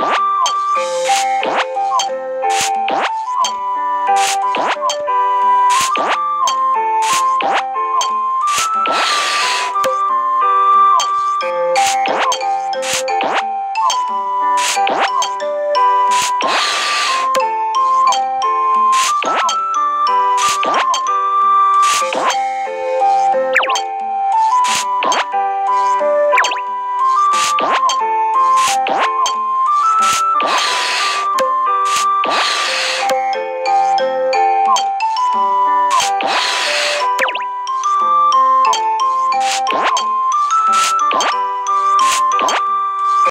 What? What?